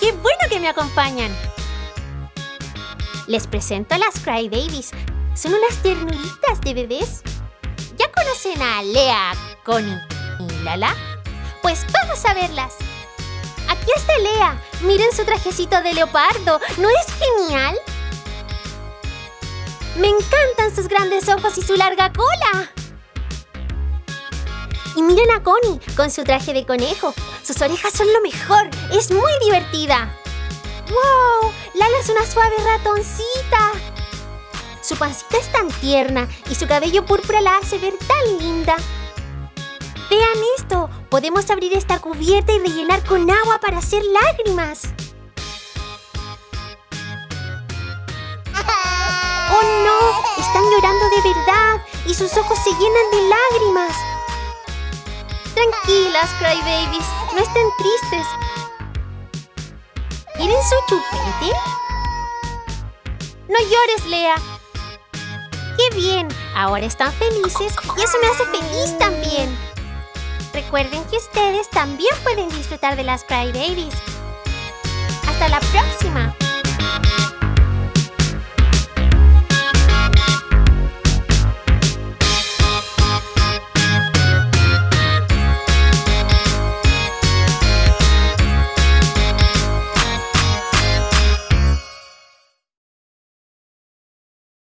¡Qué bueno que me acompañan! Les presento a las Crybabies. Son unas ternuritas de bebés. ¿Ya conocen a Lea, Connie y Lala? Pues vamos a verlas. Aquí está Lea. Miren su trajecito de leopardo. ¿No es genial? Me encantan sus grandes ojos y su larga cola. Miren a Connie con su traje de conejo. Sus orejas son lo mejor. Es muy divertida. ¡Wow! Lala es una suave ratoncita. Su pancita es tan tierna y su cabello púrpura la hace ver tan linda. Vean esto. Podemos abrir esta cubierta y rellenar con agua para hacer lágrimas. ¡Oh no! Están llorando de verdad y sus ojos se llenan de lágrimas. Tranquilas, Crybabies, no estén tristes. ¿Quieren su chupete? No llores, Lea. ¡Qué bien! Ahora están felices y eso me hace feliz también. Recuerden que ustedes también pueden disfrutar de las Crybabies. ¡Hasta la próxima!